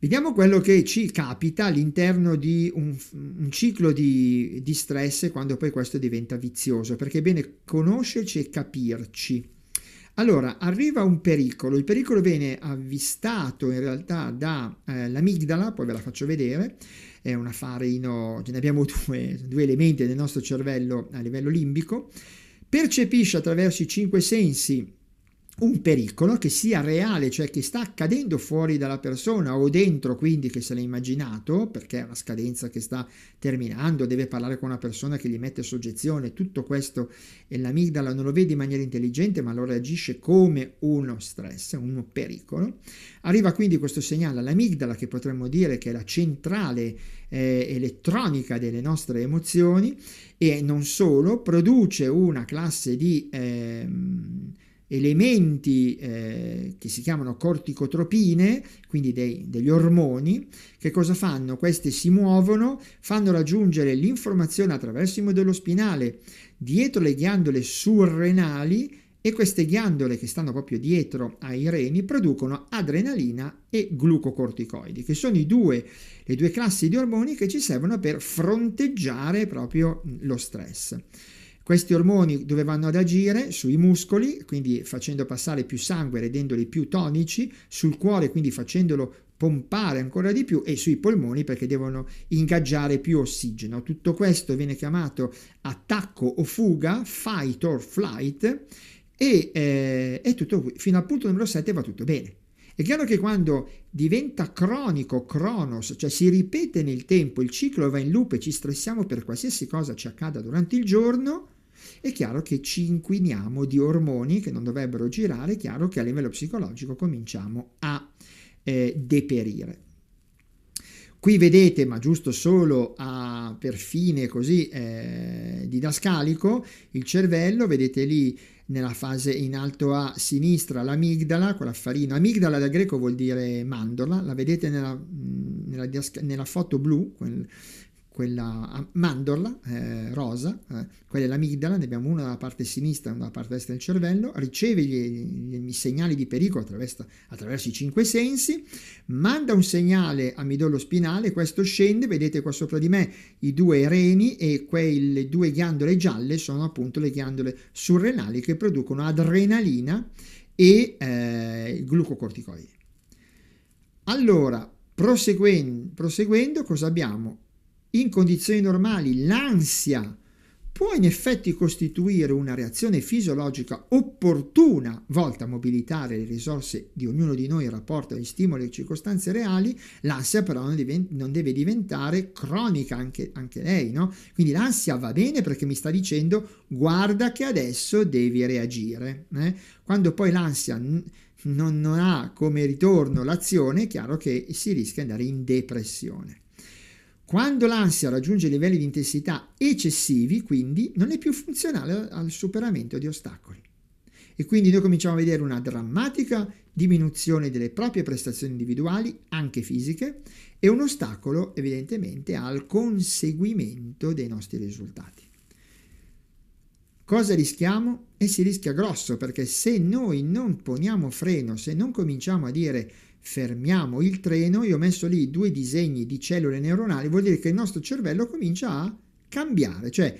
Vediamo quello che ci capita all'interno di un, un ciclo di, di, stress quando poi questo diventa vizioso, perché è bene conoscerci e capirci. Allora, arriva un pericolo, il pericolo viene avvistato in realtà dall'amigdala, eh, poi ve la faccio vedere, è un affarino, ce ne abbiamo due, due elementi nel nostro cervello a livello limbico, percepisce attraverso i cinque sensi un pericolo che sia reale, cioè che sta accadendo fuori dalla persona o dentro, quindi che se l'ha immaginato, perché è una scadenza che sta terminando, deve parlare con una persona che gli mette soggezione, tutto questo e l'amigdala non lo vede in maniera intelligente, ma lo reagisce come uno stress, un pericolo. Arriva quindi questo segnale all'amigdala che potremmo dire che è la centrale eh, elettronica delle nostre emozioni e non solo, produce una classe di... Eh, elementi eh, che si chiamano corticotropine, quindi dei, degli ormoni, che cosa fanno? Queste si muovono, fanno raggiungere l'informazione attraverso il modello spinale dietro le ghiandole surrenali e queste ghiandole che stanno proprio dietro ai reni producono adrenalina e glucocorticoidi, che sono due, le due classi di ormoni che ci servono per fronteggiare proprio lo stress. Questi ormoni dove vanno ad agire? Sui muscoli, quindi facendo passare più sangue, rendendoli più tonici, sul cuore, quindi facendolo pompare ancora di più e sui polmoni perché devono ingaggiare più ossigeno. Tutto questo viene chiamato attacco o fuga, fight or flight e, eh, è tutto. Fino al punto numero 7 va tutto bene. È chiaro che quando diventa cronico, cronos, cioè si ripete nel tempo, il ciclo va in loop e ci stressiamo per qualsiasi cosa ci accada durante il giorno, è chiaro che ci inquiniamo di ormoni che non dovrebbero girare, è chiaro che a livello psicologico cominciamo a eh, deperire. Qui vedete, ma giusto solo a, per fine così eh, didascalico, il cervello, vedete lì nella fase in alto a sinistra l'amigdala, quell'affarino. Amigdala da greco vuol dire mandorla, la vedete nella, nella, nella foto blu, quel, quella mandorla eh, rosa, eh, quella è l'amigdala, ne abbiamo una dalla parte sinistra e una dalla parte destra del cervello, riceve gli segnali di pericolo attraverso, attraverso, i cinque sensi, manda un segnale a midollo spinale, questo scende, vedete qua sopra di me i due reni e quelle due ghiandole gialle sono appunto le ghiandole surrenali che producono adrenalina e eh, glucocorticoidi. Allora, proseguendo, proseguendo cosa abbiamo? In condizioni normali l'ansia può in effetti costituire una reazione fisiologica opportuna volta a mobilitare le risorse di ognuno di noi in rapporto agli stimoli e circostanze reali, l'ansia però non deve, non deve diventare cronica anche, anche lei, no? Quindi l'ansia va bene perché mi sta dicendo guarda che adesso devi reagire. Eh? Quando poi l'ansia non, non ha come ritorno l'azione, è chiaro che si rischia di andare in depressione. Quando l'ansia raggiunge livelli di intensità eccessivi, quindi, non è più funzionale al superamento di ostacoli. E quindi noi cominciamo a vedere una drammatica diminuzione delle proprie prestazioni individuali, anche fisiche, e un ostacolo evidentemente al conseguimento dei nostri risultati. Cosa rischiamo? E si rischia grosso perché se noi non poniamo freno, se non cominciamo a dire fermiamo il treno, io ho messo lì due disegni di cellule neuronali, vuol dire che il nostro cervello comincia a cambiare, cioè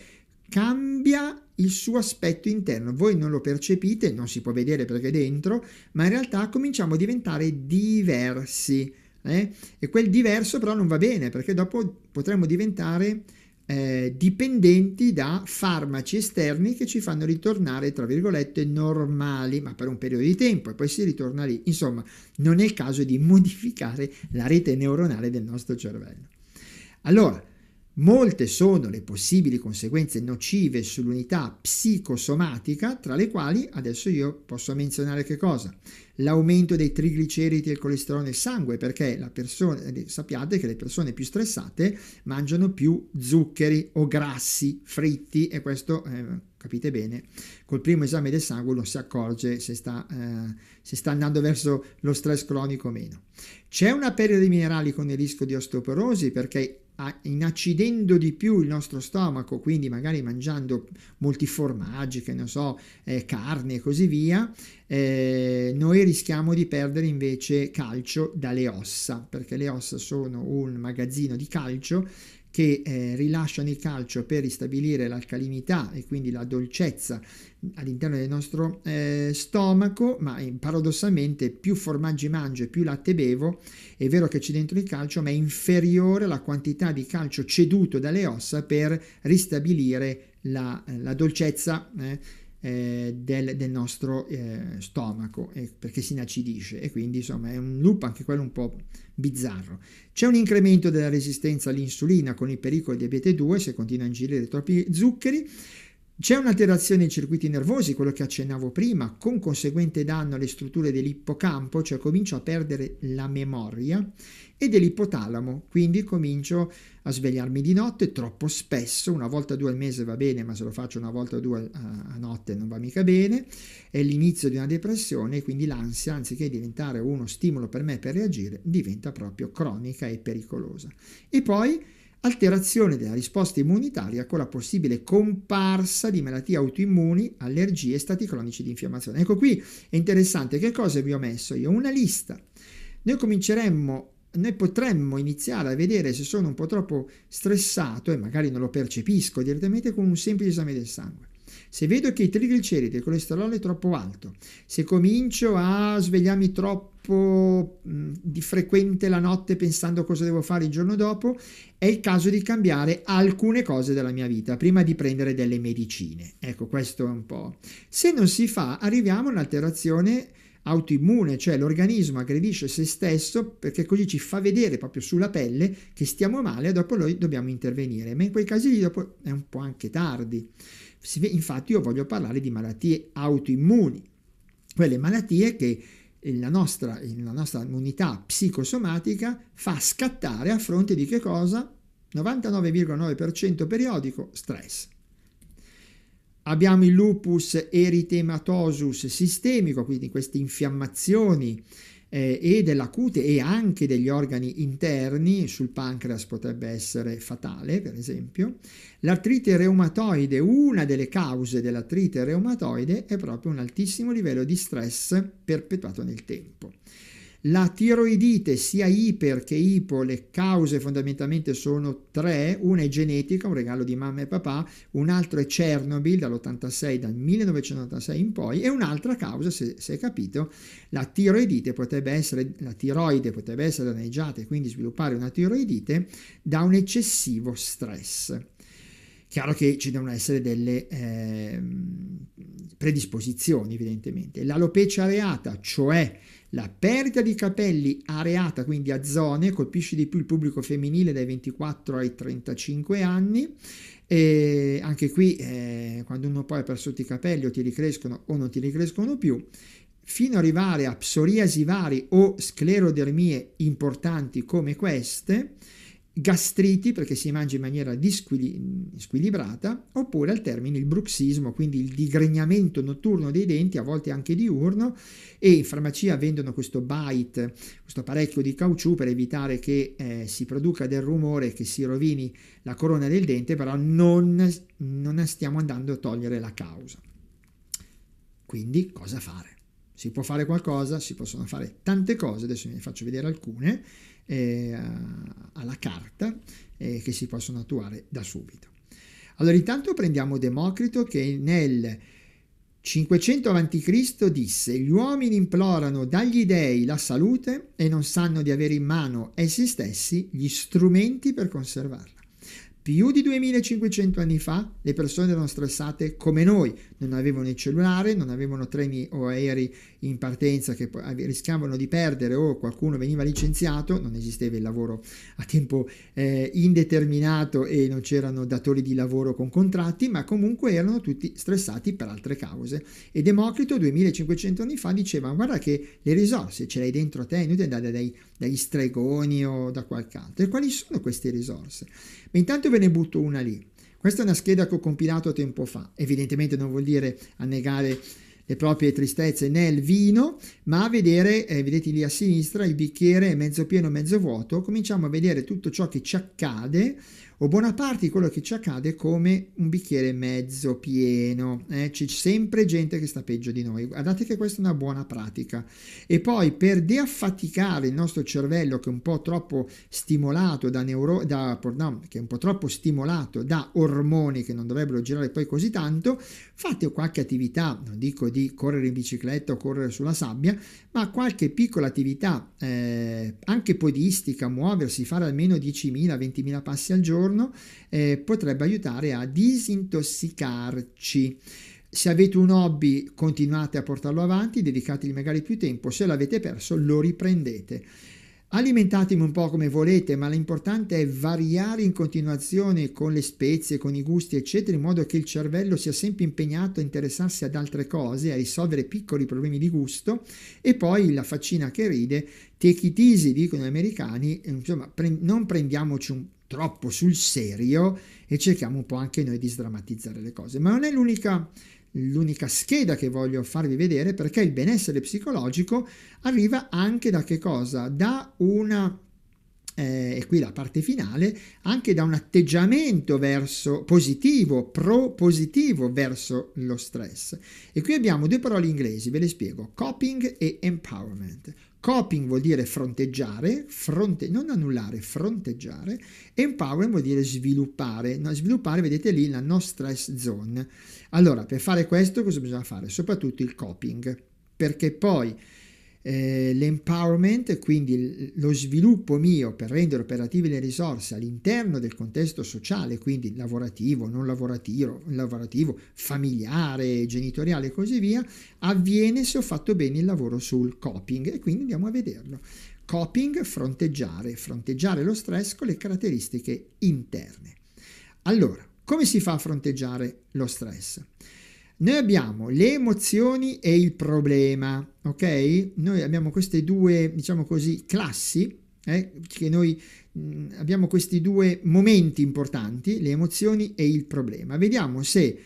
cambia il suo aspetto interno. Voi non lo percepite, non si può vedere perché è dentro, ma in realtà cominciamo a diventare diversi. Eh? E quel diverso però non va bene perché dopo potremmo diventare eh, dipendenti da farmaci esterni che ci fanno ritornare, tra virgolette, normali, ma per un periodo di tempo e poi si ritorna lì. Insomma, non è il caso di modificare la rete neuronale del nostro cervello. Allora, Molte sono le possibili conseguenze nocive sull'unità psicosomatica, tra le quali adesso io posso menzionare che cosa? L'aumento dei trigliceridi e il colesterolo nel sangue, perché persona, eh, sappiate che le persone più stressate mangiano più zuccheri o grassi fritti e questo eh, capite bene, col primo esame del sangue uno si accorge se sta, eh, se sta andando verso lo stress cronico o meno. C'è una perdita di minerali con il rischio di osteoporosi perché inacidendo di più il nostro stomaco, quindi magari mangiando molti formaggi, che ne so, eh, carne e così via, eh, noi rischiamo di perdere invece calcio dalle ossa, perché le ossa sono un magazzino di calcio che eh, rilasciano il calcio per ristabilire l'alcalinità e quindi la dolcezza all'interno del nostro eh, stomaco, ma eh, paradossalmente più formaggi mangio e più latte bevo, è vero che c'è dentro il calcio, ma è inferiore la quantità di calcio ceduto dalle ossa per ristabilire la, la dolcezza eh, eh, del, del, nostro eh, stomaco eh, perché si inacidisce e quindi insomma è un loop anche quello un po' bizzarro. C'è un incremento della resistenza all'insulina con il pericolo di diabete 2 se continua a ingerire troppi zuccheri. C'è un'alterazione nei circuiti nervosi, quello che accennavo prima, con conseguente danno alle strutture dell'ippocampo, cioè comincio a perdere la memoria e dell'ipotalamo, quindi comincio a svegliarmi di notte troppo spesso, una volta o due al mese va bene, ma se lo faccio una volta o due a, notte non va mica bene, è l'inizio di una depressione e quindi l'ansia, anziché diventare uno stimolo per me per reagire, diventa proprio cronica e pericolosa. E poi alterazione della risposta immunitaria con la possibile comparsa di malattie autoimmuni, allergie e stati cronici di infiammazione. Ecco qui è interessante che cosa vi ho messo io? Una lista. Noi cominceremmo noi potremmo iniziare a vedere se sono un po' troppo stressato e magari non lo percepisco direttamente con un semplice esame del sangue. Se vedo che i trigliceridi e il colesterolo è troppo alto, se comincio a svegliarmi troppo mh, di frequente la notte pensando cosa devo fare il giorno dopo, è il caso di cambiare alcune cose della mia vita prima di prendere delle medicine. Ecco, questo è un po'. Se non si fa, arriviamo a un'alterazione autoimmune, cioè l'organismo aggredisce se stesso perché così ci fa vedere proprio sulla pelle che stiamo male e dopo noi dobbiamo intervenire, ma in quei casi lì dopo è un po' anche tardi. Infatti io voglio parlare di malattie autoimmuni, quelle malattie che la nostra, la nostra immunità psicosomatica fa scattare a fronte di che cosa? 99,9% periodico stress. Abbiamo il lupus eritematosus sistemico, quindi queste infiammazioni eh, e della cute e anche degli organi interni, sul pancreas potrebbe essere fatale, per esempio. L'artrite reumatoide, una delle cause dell'artrite reumatoide è proprio un altissimo livello di stress perpetuato nel tempo. La tiroidite, sia iper che ipo, le cause fondamentalmente sono tre, una è genetica, un regalo di mamma e papà, un altro è Chernobyl dall'86, dal 1986 in poi, e un'altra causa, se, se è capito, la tiroidite potrebbe essere, la tiroide potrebbe essere danneggiata e quindi sviluppare una tiroidite da un eccessivo stress. Chiaro che ci devono essere delle eh, predisposizioni, evidentemente. L'alopecia areata, cioè la perdita di capelli areata, quindi a zone, colpisce di più il pubblico femminile dai 24 ai 35 anni. E anche qui, eh, quando uno poi ha perso tutti i capelli o ti ricrescono o non ti ricrescono più, fino ad arrivare a psoriasi vari o sclerodermie importanti come queste, gastriti perché si mangia in maniera squilibrata, oppure al termine il bruxismo, quindi il digregnamento notturno dei denti, a volte anche diurno, e in farmacia vendono questo bite, questo apparecchio di caucciù per evitare che eh, si produca del rumore, che si rovini la corona del dente, però non, non stiamo andando a togliere la causa. Quindi cosa fare? Si può fare qualcosa, si possono fare tante cose, adesso vi faccio vedere alcune eh, alla carta eh, che si possono attuare da subito. Allora intanto prendiamo Democrito che nel 500 a.C. disse gli uomini implorano dagli dei la salute e non sanno di avere in mano essi stessi gli strumenti per conservarla. Più di 2500 anni fa le persone erano stressate come noi, non avevano il cellulare, non avevano treni o aerei in partenza che rischiavano di perdere o qualcuno veniva licenziato, non esisteva il lavoro a tempo eh, indeterminato e non c'erano datori di lavoro con contratti, ma comunque erano tutti stressati per altre cause. E Democrito 2500 anni fa diceva guarda che le risorse ce l'hai dentro te, inutile andare dai, dagli stregoni o da qualche altro. E quali sono queste risorse? Ma intanto ve ne butto una lì. Questa è una scheda che ho compilato tempo fa, evidentemente non vuol dire annegare le proprie tristezze nel vino, ma a vedere, eh, vedete lì a sinistra, il bicchiere mezzo pieno, mezzo vuoto, cominciamo a vedere tutto ciò che ci accade o buona parte di quello che ci accade come un bicchiere mezzo pieno. Eh? C'è sempre gente che sta peggio di noi. Guardate che questa è una buona pratica. E poi per deaffaticare il nostro cervello che è un po' troppo stimolato da neuro, da, no, che è un po' troppo stimolato da ormoni che non dovrebbero girare poi così tanto, fate qualche attività, non dico di correre in bicicletta o correre sulla sabbia, ma qualche piccola attività eh, anche podistica, muoversi, fare almeno 10.000, 20.000 passi al giorno giorno eh, potrebbe aiutare a disintossicarci. Se avete un hobby continuate a portarlo avanti, dedicategli magari più tempo, se l'avete perso lo riprendete. Alimentatemi un po' come volete, ma l'importante è variare in continuazione con le spezie, con i gusti, eccetera, in modo che il cervello sia sempre impegnato a interessarsi ad altre cose, a risolvere piccoli problemi di gusto e poi la faccina che ride, take it easy, dicono gli americani, insomma, pre- non prendiamoci un troppo sul serio e cerchiamo un po' anche noi di sdrammatizzare le cose. Ma non è l'unica, l'unica scheda che voglio farvi vedere perché il benessere psicologico arriva anche da che cosa? Da una eh, e qui la parte finale, anche da un atteggiamento verso positivo, pro-positivo verso lo stress. E qui abbiamo due parole inglesi, ve le spiego, coping e empowerment. Coping vuol dire fronteggiare, fronte, non annullare, fronteggiare. Empower vuol dire sviluppare. No, sviluppare, vedete lì, la no stress zone. Allora, per fare questo cosa bisogna fare? Soprattutto il coping, perché poi eh, l'empowerment, quindi lo sviluppo mio per rendere operative le risorse all'interno del contesto sociale, quindi lavorativo, non lavorativo, lavorativo, familiare, genitoriale e così via, avviene se ho fatto bene il lavoro sul coping e quindi andiamo a vederlo. Coping, fronteggiare, fronteggiare lo stress con le caratteristiche interne. Allora, come si fa a fronteggiare lo stress? Noi abbiamo le emozioni e il problema, ok? Noi abbiamo queste due, diciamo così, classi, eh, che noi mh, mm, abbiamo questi due momenti importanti, le emozioni e il problema. Vediamo se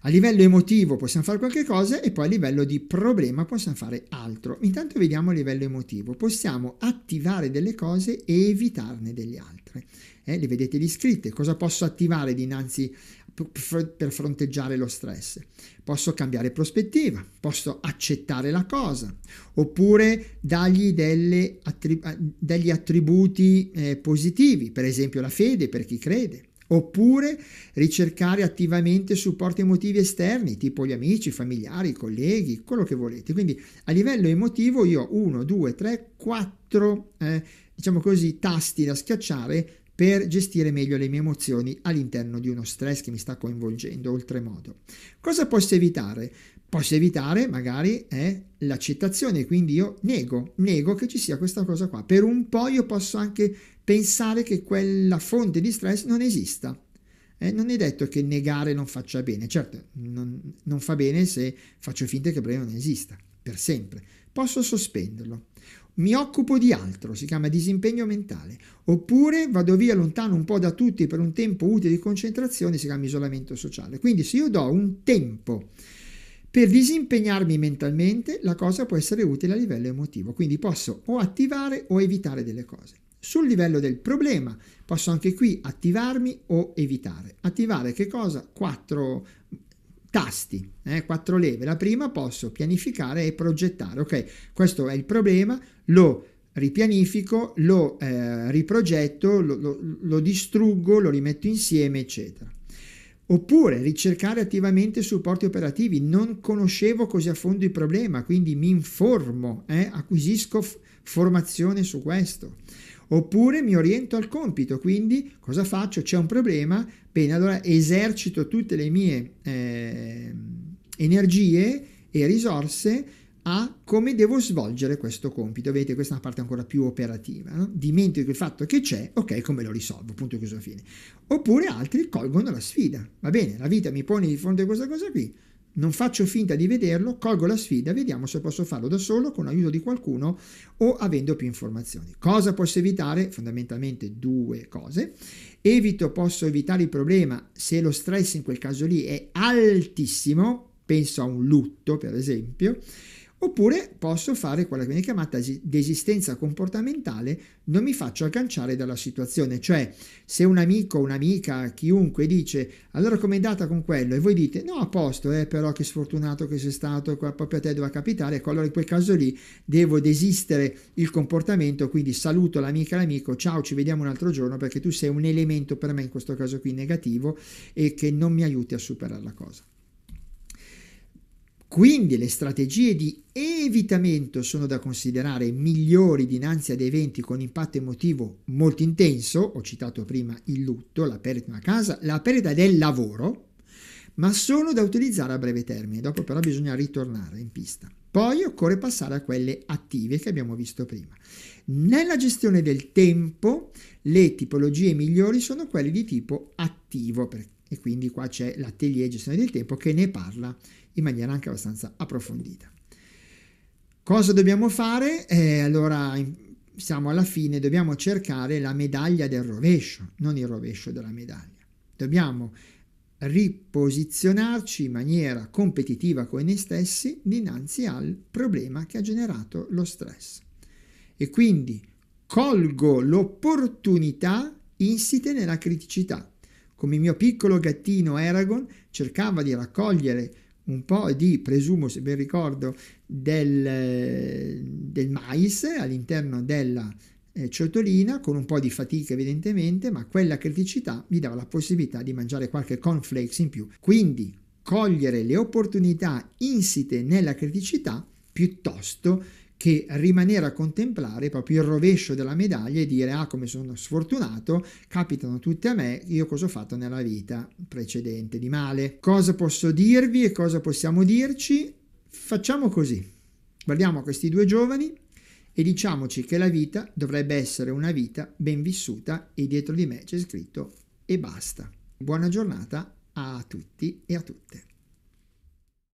a livello emotivo possiamo fare qualche cosa e poi a livello di problema possiamo fare altro. Intanto vediamo a livello emotivo, possiamo attivare delle cose e evitarne delle altre. Eh, le vedete lì scritte, cosa posso attivare dinanzi per fronteggiare lo stress. Posso cambiare prospettiva, posso accettare la cosa, oppure dargli attrib- degli attributi eh, positivi, per esempio la fede per chi crede, oppure ricercare attivamente supporti emotivi esterni, tipo gli amici, i familiari, i colleghi, quello che volete. Quindi a livello emotivo io ho uno, due, tre, quattro, eh, diciamo così, tasti da schiacciare per gestire meglio le mie emozioni all'interno di uno stress che mi sta coinvolgendo oltremodo. Cosa posso evitare? Posso evitare magari eh, l'accettazione, quindi io nego, nego che ci sia questa cosa qua. Per un po' io posso anche pensare che quella fonte di stress non esista. Eh, non è detto che negare non faccia bene, certo non, non fa bene se faccio finta che il problema non esista, per sempre. Posso sospenderlo mi occupo di altro, si chiama disimpegno mentale, oppure vado via lontano un po' da tutti per un tempo utile di concentrazione, si chiama isolamento sociale. Quindi se io do un tempo per disimpegnarmi mentalmente, la cosa può essere utile a livello emotivo, quindi posso o attivare o evitare delle cose. Sul livello del problema posso anche qui attivarmi o evitare. Attivare che cosa? Quattro tasti, eh, quattro leve. La prima posso pianificare e progettare. Ok, questo è il problema, lo ripianifico, lo eh, riprogetto, lo, lo, lo distruggo, lo rimetto insieme, eccetera. Oppure ricercare attivamente supporti operativi. Non conoscevo così a fondo il problema, quindi mi informo, eh, acquisisco f- formazione su questo. Oppure mi oriento al compito, quindi cosa faccio? C'è un problema? Bene, allora esercito tutte le mie eh, energie e risorse a come devo svolgere questo compito. Vedete, questa è una parte ancora più operativa. No? Dimentico il fatto che c'è, ok, come lo risolvo, punto chiuso fine. Oppure altri colgono la sfida. Va bene, la vita mi pone di fronte a questa cosa qui, non faccio finta di vederlo, colgo la sfida, vediamo se posso farlo da solo, con l'aiuto di qualcuno o avendo più informazioni. Cosa posso evitare? Fondamentalmente due cose. Evito, posso evitare il problema se lo stress in quel caso lì è altissimo, penso a un lutto per esempio, Oppure posso fare quella che viene chiamata desistenza comportamentale, non mi faccio agganciare dalla situazione, cioè se un amico, un'amica, chiunque dice allora com'è andata con quello? e voi dite no a posto, eh, però che sfortunato che sei stato, proprio a te doveva capitare, ecco allora in quel caso lì devo desistere il comportamento, quindi saluto l'amica e l'amico, ciao ci vediamo un altro giorno perché tu sei un elemento per me in questo caso qui negativo e che non mi aiuti a superare la cosa. Quindi le strategie di evitamento sono da considerare migliori dinanzi ad eventi con impatto emotivo molto intenso, ho citato prima il lutto, la perdita di una casa, la perdita del lavoro, ma sono da utilizzare a breve termine, dopo però bisogna ritornare in pista. Poi occorre passare a quelle attive che abbiamo visto prima. Nella gestione del tempo le tipologie migliori sono quelle di tipo attivo e quindi qua c'è l'atelier gestione del tempo che ne parla in maniera anche abbastanza approfondita. Cosa dobbiamo fare? Eh, allora siamo alla fine, dobbiamo cercare la medaglia del rovescio, non il rovescio della medaglia. Dobbiamo riposizionarci in maniera competitiva con noi stessi dinanzi al problema che ha generato lo stress. E quindi colgo l'opportunità insite nella criticità. Come il mio piccolo gattino Aragon cercava di raccogliere un po' di, presumo se ben ricordo, del, del mais all'interno della eh, ciotolina, con un po' di fatica evidentemente, ma quella criticità mi dava la possibilità di mangiare qualche cornflakes in più. Quindi cogliere le opportunità insite nella criticità piuttosto che rimanere a contemplare proprio il rovescio della medaglia e dire ah come sono sfortunato, capitano tutte a me, io cosa ho fatto nella vita precedente di male. Cosa posso dirvi e cosa possiamo dirci? Facciamo così, guardiamo questi due giovani e diciamoci che la vita dovrebbe essere una vita ben vissuta e dietro di me c'è scritto e basta. Buona giornata a tutti e a tutte.